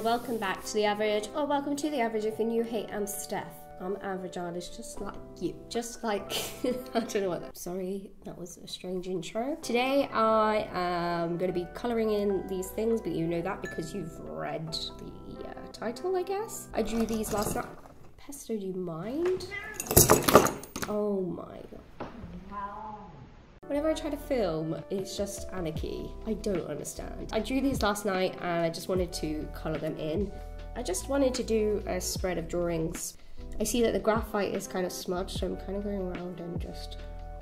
and welcome back to The Average, or welcome to The Average if you're new. Hey, I'm Steph. I'm average artist just like you. Just like, I don't know what that, sorry, that was a strange intro. Today I am going to be colouring in these things, but you know that because you've read the uh, title, I guess. I drew these last night. Pesto, do you mind? Oh my god. Whenever I try to film, it's just anarchy. I don't understand. I drew these last night and I just wanted to colour them in. I just wanted to do a spread of drawings. I see that the graphite is kind of smudged, so I'm kind of going around and just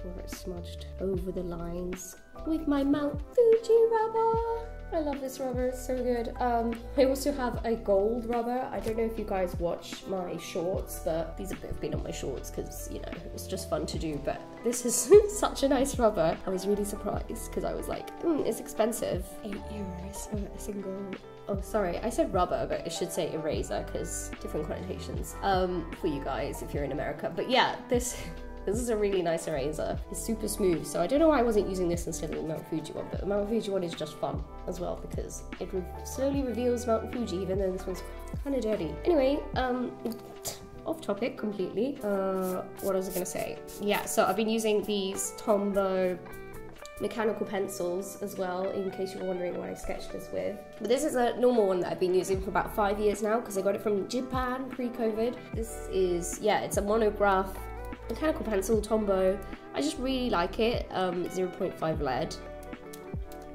over it smudged over the lines with my Mount Fuji rubber. I love this rubber, it's so good. Um, I also have a gold rubber. I don't know if you guys watch my shorts, but these have been on my shorts because, you know, it's just fun to do. But this is such a nice rubber. I was really surprised because I was like, mm, it's expensive. Eight euros for a single oh sorry i said rubber but i should say eraser because different connotations um, for you guys if you're in america but yeah this this is a really nice eraser. It's super smooth, so I don't know why I wasn't using this instead of the Mount Fuji one, but the Mount Fuji one is just fun as well because it re slowly reveals Mount Fuji even though this one's kind of dirty. Anyway, um, off topic completely. Uh, what was I gonna say? Yeah, so I've been using these Tombow mechanical pencils as well in case you were wondering what I sketched this with. But this is a normal one that I've been using for about five years now because I got it from Japan pre-COVID. This is, yeah, it's a monograph mechanical pencil, Tombow. I just really like it. Um, 0.5 lead.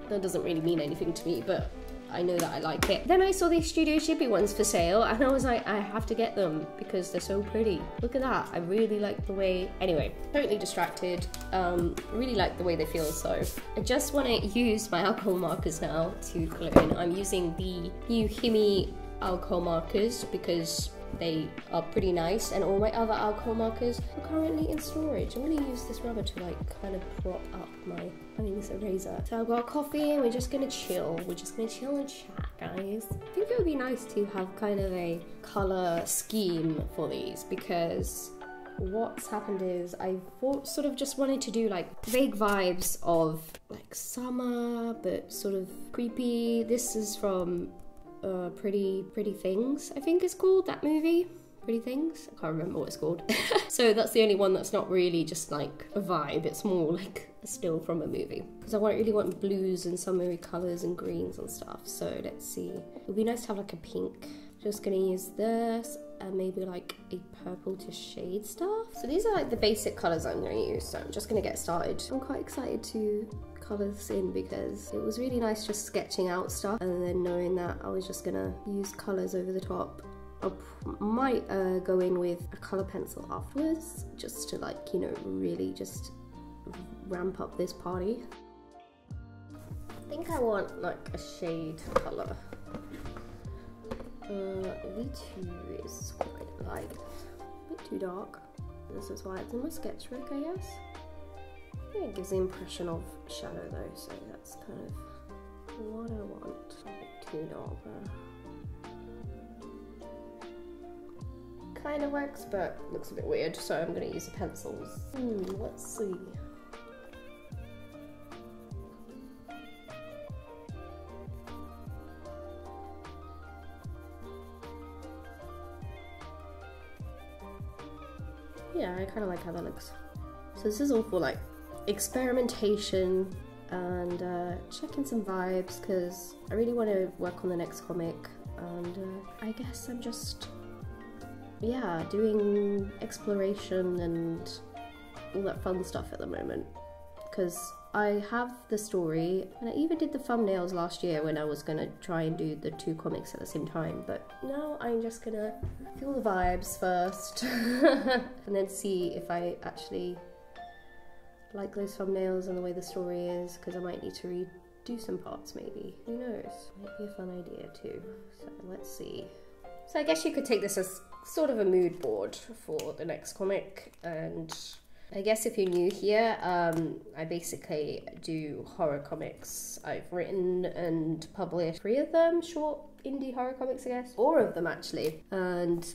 That doesn't really mean anything to me, but I know that I like it. Then I saw these Studio Ghibli ones for sale and I was like, I have to get them because they're so pretty. Look at that. I really like the way, anyway, totally distracted. Um, really like the way they feel. So I just want to use my alcohol markers now to color in. I'm using the new Himi alcohol markers because they are pretty nice and all my other alcohol markers are currently in storage. I'm gonna use this rubber to like kind of prop up my, I mean this eraser. So I've got coffee and we're just gonna chill. We're just gonna chill and chat guys. I think it would be nice to have kind of a color scheme for these because what's happened is I sort of just wanted to do like vague vibes of like summer but sort of creepy. This is from uh, Pretty Pretty Things, I think it's called, that movie. Pretty Things? I can't remember what it's called. so that's the only one that's not really just like a vibe, it's more like a still from a movie. Because I really want blues and summery colours and greens and stuff. So let's see. It would be nice to have like a pink. Just gonna use this and maybe like a purple to shade stuff. So these are like the basic colours I'm gonna use. So I'm just gonna get started. I'm quite excited to colour this in because it was really nice just sketching out stuff and then knowing that I was just gonna use colours over the top. I might uh, go in with a colour pencil afterwards just to like, you know, really just ramp up this party. I think I want like a shade colour. Uh, V2 is quite light, a bit too dark. This is why it's in my sketchbook, I guess. It gives the impression of shadow though, so that's kind of what I want. Too dark Kind of works, but looks a bit weird, so I'm going to use the pencils. Hmm, let's see. Yeah, I kind of like how that looks. So this is all for like experimentation and uh, checking some vibes because I really want to work on the next comic. And uh, I guess I'm just yeah doing exploration and all that fun stuff at the moment. Because I have the story and I even did the thumbnails last year when I was gonna try and do the two comics at the same time but now I'm just gonna feel the vibes first and then see if I actually like those thumbnails and the way the story is because I might need to redo some parts maybe. Who knows? Might be a fun idea too. So let's see. So I guess you could take this as sort of a mood board for the next comic and I guess if you're new here, um, I basically do horror comics. I've written and published three of them, short indie horror comics, I guess. Four of them actually. And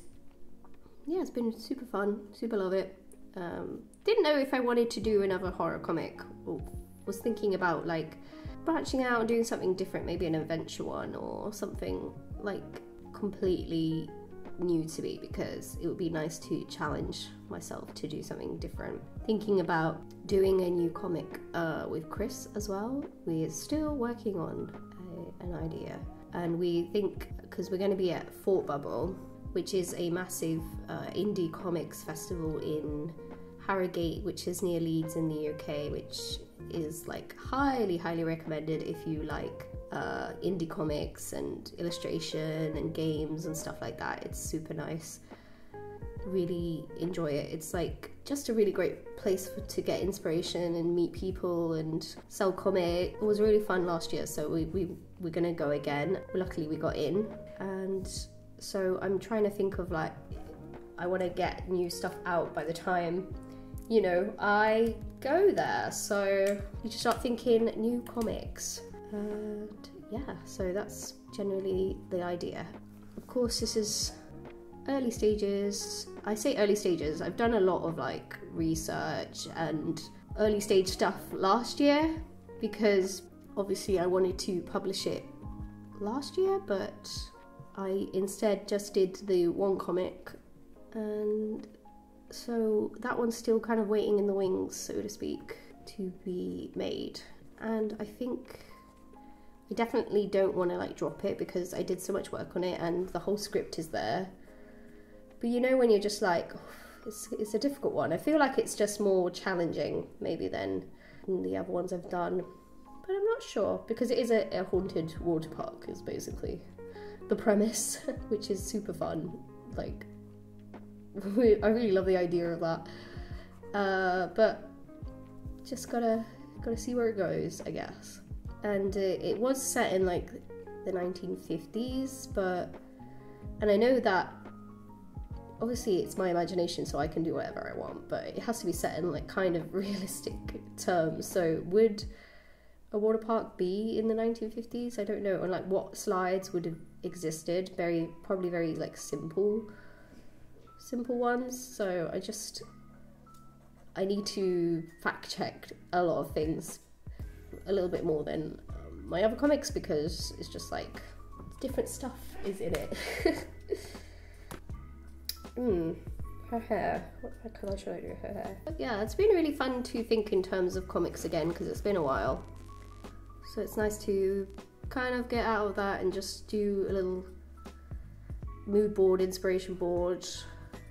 yeah, it's been super fun, super love it. Um, didn't know if I wanted to do another horror comic or was thinking about like branching out and doing something different, maybe an adventure one or something like completely new to me because it would be nice to challenge myself to do something different. Thinking about doing a new comic uh, with Chris as well. We're still working on a, an idea, and we think because we're going to be at Thought Bubble, which is a massive uh, indie comics festival in Harrogate, which is near Leeds in the UK, which is like highly, highly recommended if you like uh, indie comics and illustration and games and stuff like that. It's super nice. Really enjoy it. It's like just a really great place for, to get inspiration and meet people and sell comic. It was really fun last year, so we, we we're gonna go again. Luckily, we got in, and so I'm trying to think of like I want to get new stuff out by the time you know I go there. So you just start thinking new comics. And yeah, so that's generally the idea. Of course, this is early stages. I say early stages, I've done a lot of like research and early stage stuff last year because obviously I wanted to publish it last year, but I instead just did the one comic and so that one's still kind of waiting in the wings, so to speak, to be made. And I think I definitely don't want to like drop it because I did so much work on it and the whole script is there. But you know when you're just like, oh, it's, it's a difficult one. I feel like it's just more challenging maybe than the other ones I've done. But I'm not sure because it is a, a haunted water park is basically the premise, which is super fun. Like, I really love the idea of that. Uh, but just gotta gotta see where it goes, I guess and it, it was set in like the 1950s, but and I know that obviously it's my imagination, so I can do whatever I want, but it has to be set in like kind of realistic terms. So would a water park be in the 1950s? I don't know. And like what slides would have existed? Very probably very like simple, simple ones. So I just I need to fact check a lot of things a little bit more than um, my other comics because it's just like different stuff is in it. Hmm, her hair. What colour should I do her hair? But yeah, it's been really fun to think in terms of comics again because it's been a while. So it's nice to kind of get out of that and just do a little mood board, inspiration board.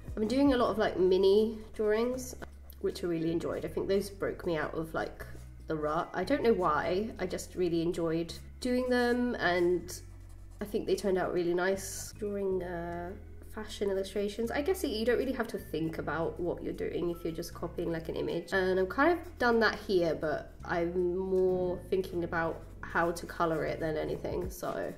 I've been doing a lot of like mini drawings, which I really enjoyed. I think those broke me out of like the rut. I don't know why, I just really enjoyed doing them and I think they turned out really nice drawing uh, fashion illustrations. I guess you don't really have to think about what you're doing if you're just copying like an image. And I've kind of done that here, but I'm more thinking about how to color it than anything, so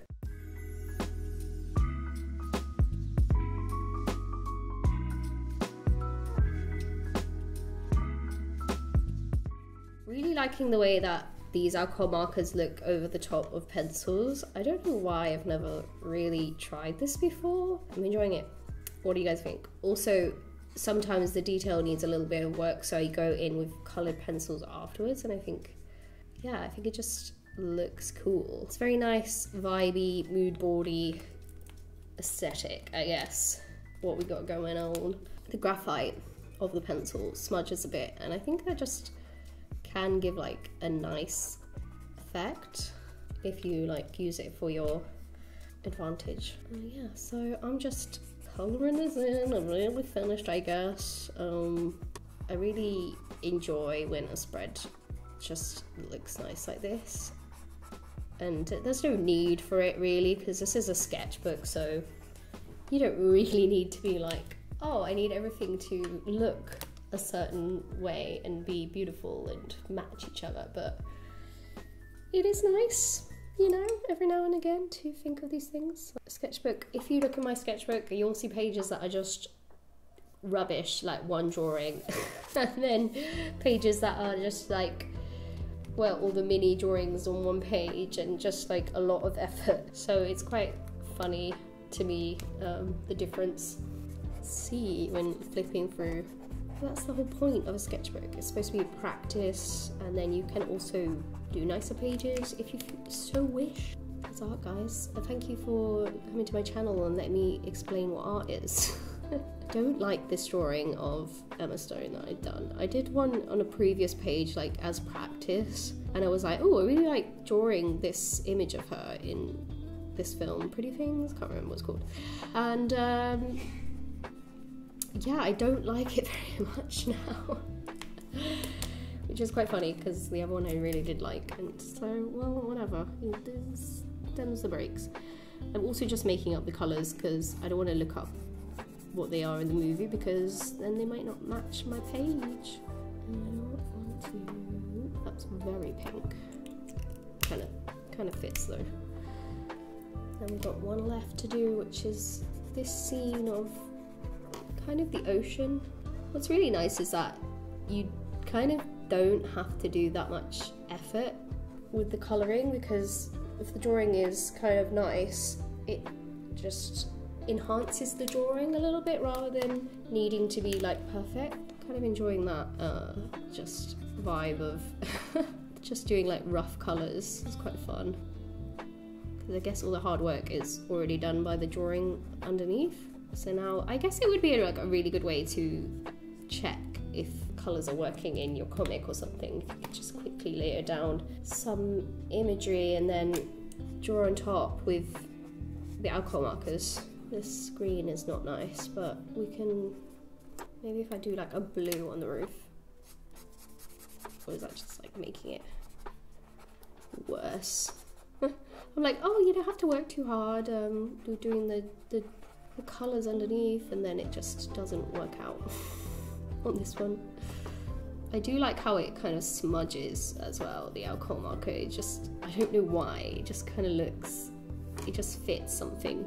really liking the way that these alcohol markers look over the top of pencils. I don't know why I've never really tried this before. I'm enjoying it. What do you guys think? Also, sometimes the detail needs a little bit of work, so I go in with colored pencils afterwards, and I think, yeah, I think it just looks cool. It's very nice, vibey, mood boardy aesthetic, I guess, what we got going on. The graphite of the pencil smudges a bit, and I think that just can give like a nice effect if you like use it for your advantage. Yeah, so I'm just coloring this in. I'm really finished, I guess. Um, I really enjoy when a spread just looks nice like this. And there's no need for it really because this is a sketchbook, so you don't really need to be like, oh, I need everything to look a certain way and be beautiful and match each other, but it is nice, you know, every now and again to think of these things. Sketchbook, if you look at my sketchbook, you'll see pages that are just rubbish, like one drawing, and then pages that are just like, well, all the mini drawings on one page and just like a lot of effort. So it's quite funny to me, um, the difference. See when flipping through that's the whole point of a sketchbook. It's supposed to be practice, and then you can also do nicer pages if you so wish. That's art, guys. And thank you for coming to my channel and letting me explain what art is. don't like this drawing of Emma Stone that I'd done. I did one on a previous page, like as practice, and I was like, oh, I really like drawing this image of her in this film, Pretty Things. Can't remember what it's called. And um, yeah, I don't like it very much now. Which is quite funny because the other one I really did like, and so, well, whatever. There's, them's the breaks. I'm also just making up the colours because I don't want to look up what they are in the movie because then they might not match my page. And I want to. That's very pink. Kind of, kind of fits though. Then we've got one left to do, which is this scene of kind of the ocean. What's really nice is that you kind of don't have to do that much effort with the colouring because if the drawing is kind of nice, it just enhances the drawing a little bit rather than needing to be like perfect. Kind of enjoying that uh, just vibe of just doing like rough colours. It's quite fun. Because I guess all the hard work is already done by the drawing underneath. So now I guess it would be like a really good way to check if colours are working in your comic or something. Just quickly layer down some imagery and then draw on top with the alcohol markers. This screen is not nice, but we can, maybe if I do like a blue on the roof, or is that just like making it worse? I'm like, oh, you don't have to work too hard, um, doing the, the, the colours underneath, and then it just doesn't work out on this one. I do like how it kind of smudges as well, the alcohol marker. It just, I don't know why, it just kind of looks, it just fits something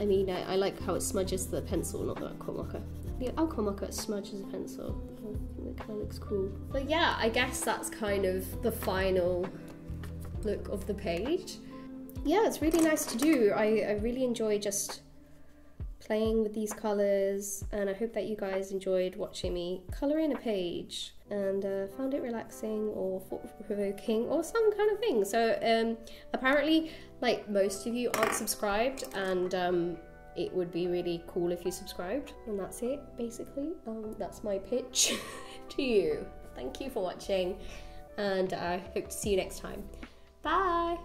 I mean, I, I, like how it smudges the pencil, not the alcohol marker. The alcohol marker smudges the pencil. Oh, it kind of looks cool. But yeah, I guess that's kind of the final look of the page. Yeah, it's really nice to do. I, I really enjoy just playing with these colours and I hope that you guys enjoyed watching me colour in a page and uh, found it relaxing or thought-provoking or some kind of thing. So um, apparently like most of you aren't subscribed and um, it would be really cool if you subscribed and that's it basically. Um, that's my pitch to you. Thank you for watching and I hope to see you next time. Bye!